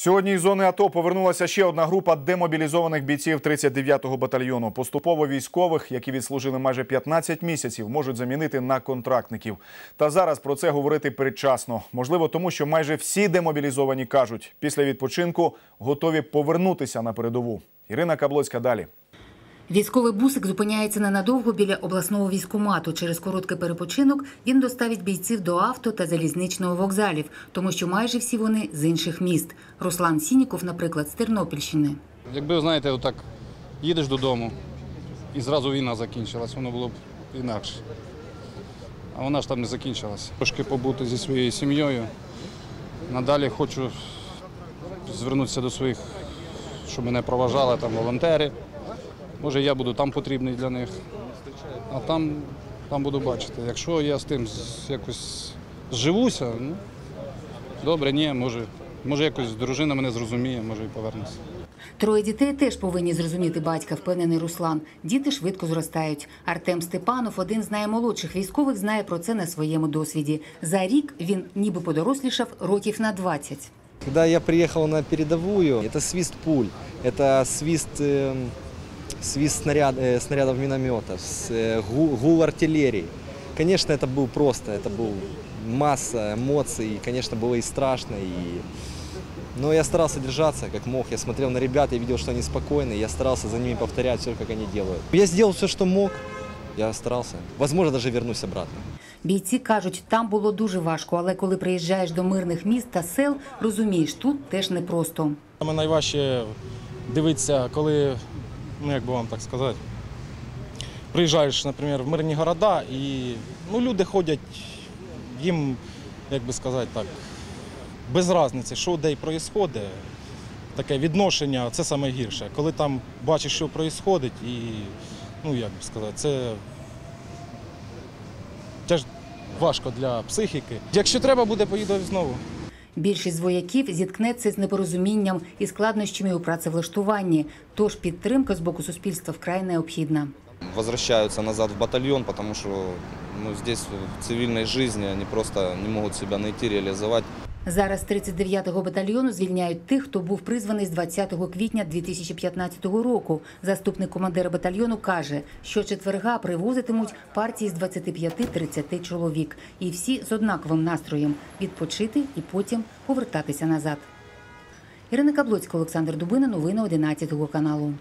Сьогодні із зони АТО повернулася ще одна група демобілізованих бійців 39-го батальйону. Поступово військових, які відслужили майже 15 місяців, можуть замінити на контрактників. Та зараз про це говорити передчасно. Можливо, тому що майже всі демобілізовані кажуть, після відпочинку готові повернутися на передову. Ірина Каблоцька далі. Військовий бусик зупиняється ненадовго біля обласного військомату. Через короткий перепочинок він доставить бійців до авто та залізничного вокзалів, тому що майже всі вони з інших міст. Руслан Сініков, наприклад, з Тернопільщини. Якби, знаєте, отак їдеш додому і зразу війна закінчилась, воно було б інакше. А вона ж там не закінчилась. Трошки побути зі своєю сім'єю. Надалі хочу звернутися до своїх, щоб мене проважали там волонтери. Може, я буду там потрібний для них. А там, там буду бачити. Якщо я з тим з- якось зживуся, ну, добре, ні, може, може якось дружина мене зрозуміє, може і повернуся. Троє дітей теж повинні зрозуміти батька, впевнений Руслан. Діти швидко зростають. Артем Степанов, один з наймолодших військових, знає про це на своєму досвіді. За рік він ніби подорослішав років на 20. Когда я приехал на передовую, это свист пуль, это свист, э, свист снаряд, э, снарядов минометов, с, э, гу- гул артиллерии. Конечно, это был просто, это был масса эмоций, и, конечно, было и страшно, и... но я старался держаться как мог. Я смотрел на ребят, я видел, что они спокойны, я старался за ними повторять все, как они делают. Я сделал все, что мог, я старался. Возможно, даже вернусь обратно. Бійці кажуть, там було дуже важко, але коли приїжджаєш до мирних міст та сел, розумієш, тут теж непросто. Саме найважче дивитися, коли, ну як би вам так сказати, приїжджаєш, наприклад, в мирні города, і ну, люди ходять, їм, як би сказати так, без різниці, що де і відбувається. Таке відношення це саме гірше. Коли там бачиш, що відбувається, і, ну як би сказати, це теж важко для психіки. Якщо треба буде, поїду знову. Більшість вояків зіткнеться з непорозумінням і складнощами у працевлаштуванні, тож підтримка з боку суспільства вкрай необхідна. Возвращаються назад в батальйон, тому що ну, здесь в цивільній житті вони просто не можуть себе знайти, реализовать. Зараз 39-го батальйону звільняють тих, хто був призваний з 20 квітня 2015 року. Заступник командира батальйону каже, що четверга привозитимуть партії з 25-30 чоловік, і всі з однаковим настроєм відпочити і потім повертатися назад. Ірина Каблоцька, Олександр Дубина, новини 11 каналу.